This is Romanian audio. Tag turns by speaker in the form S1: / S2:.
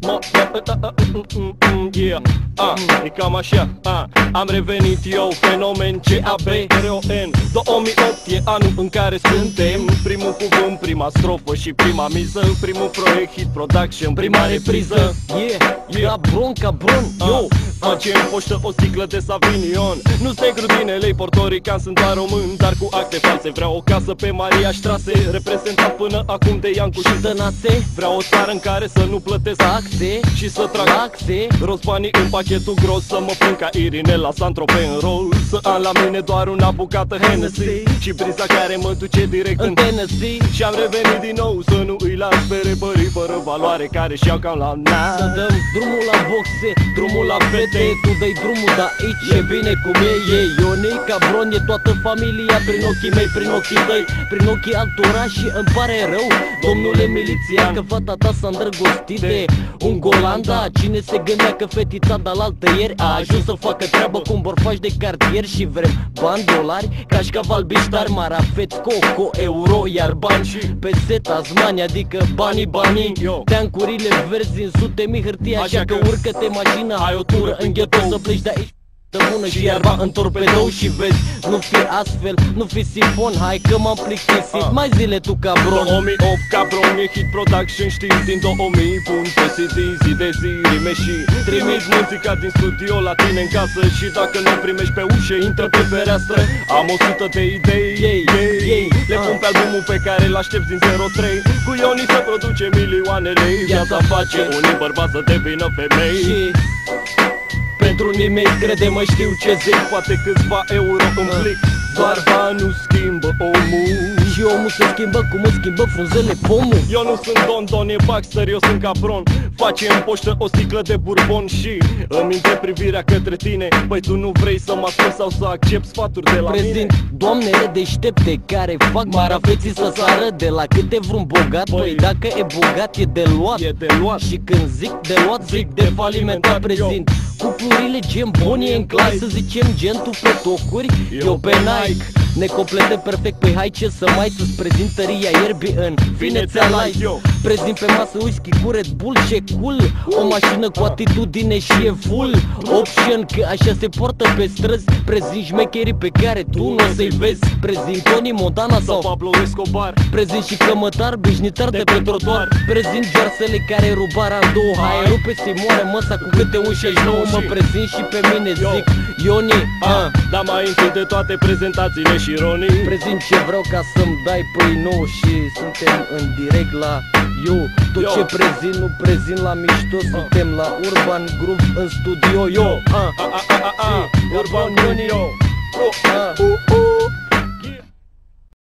S1: Mă, yeah, ah, e cam așa, ah, am revenit eu, fenomen C-A-B-R-O-N 2008 e anul în care suntem. Primul cuvânt, prima strofă și prima miză. Primul proiect, hit production, prima repriză.
S2: Yeah, yeah. cabron, cabron, yo.
S1: Facem poștă o sticlă de Savinion. Nu se grudinele portorican, sunt doar român Dar cu acte false vreau o casă pe Maria Strase Reprezentat până acum de Iancu și
S2: Tănase,
S1: Vreau o țară în care să nu plătesc
S2: taxe,
S1: și să trag
S2: taxe
S1: Rost banii în pachetul gros Să mă plâng ca Irine la Santrope în rol. Să am la mine doar una bucată Hennessy Și briza care mă duce direct
S2: În
S1: în
S2: Tennessee.
S1: Și am revenit din nou Să nu îi las pe repării fără valoare Care și-au cam la nas
S2: Să dăm drumul la boxe, drumul la fete Tu dai drumul, dar aici e bine cum e E Ioni, cabron, e toată familia Prin ochii mei, prin ochii tăi Prin ochii altora și îmi pare rău Domnule milițian, că fata ta s-a îndrăgostit de un golanda. Cine se gândea că fetița de alaltă ieri A ajuns să facă treabă cu un borfaș de cartier Și vrem bani, dolari, cașcaval, biștar Marafet, coco, euro, iar bani. Și peste Tasmania Adică banii, banii.
S1: Yo.
S2: Teancurile verzi în sute mii hârtie Așa
S1: Așa
S2: că
S1: că
S2: urcă-te mașină, ai o tură în ghetou Să pleci de aici de bună și iarba în torpedou și vezi. Nu fi astfel, nu fi sifon Hai că m-am plictisit,
S1: Ah.
S2: mai zile tu cabron
S1: 2008 cabron e hit production Știți din 2000 pun pe CD zi de zi rime și Trimit muzica din studio la tine în casă Și dacă nu primești pe ușă intră pe fereastră. Am 100 de idei
S2: Ei, ei,
S1: Le
S2: ah.
S1: pun pe albumul pe care îl aștept din 03 Cu Ioni să produce milioane lei Viața face unii bărbați să devină femei.
S2: Și pentru nimic crede-mă știu ce zic.
S1: Poate câțiva euro în plic Doar bani nu schimbă omul.
S2: Și omul se schimbă cum îți schimbă frunzele pomul.
S1: Eu nu sunt Don Don, e Baxter, eu sunt Capron Face în poștă o sticlă de bourbon și Îmi între privirea către tine. Păi tu nu vrei să mă ascult sau să accept sfaturi de la mine?
S2: Prezint doamnele deștepte care fac marafeții să sară De la câte vreun bogat,
S1: Băi.
S2: păi dacă e bogat e de luat.
S1: E de luat.
S2: Și când zic de luat, zic de falimentat. prezint Cuplurile gen boni în clasă, să zicem gen tu pe tocuri. Eu pe Nike. Ne completă perfect, păi hai ce să mai sus prezint tăria ierbii în finețea light
S1: Yo.
S2: Prezint pe masă whisky cu Red Bull, ce cool. O mașină cu atitudine și e full. Option, că așa se poartă pe străzi. Prezint șmecherii pe care tu nu o să-i vezi. Prezint Tony Montana
S1: Sau
S2: sau
S1: Pablo Escobar.
S2: Prezint și cămătar, bișnitar de,
S1: De
S2: pe
S1: pe
S2: trotuar.
S1: Trotuar.
S2: Prezint joarsele care rubara în două Hai, rupe Simoare măsa cu câte un 69 Mă prezint și pe mine
S1: Yo.
S2: zic Ioni,
S1: Ah,
S2: ah,
S1: dar mai întâi de toate prezentațiile și Roni.
S2: Prezint ce vreau ca să-mi dai păi nou Și suntem în direct la eu Tot
S1: Yo.
S2: ce prezint, nu prezint la mișto. Suntem la Urban Group în studio Yo, ah,
S1: A, a, a, a, a, Urban
S2: Ioni.
S1: Yo.
S2: Ah.
S1: Uh,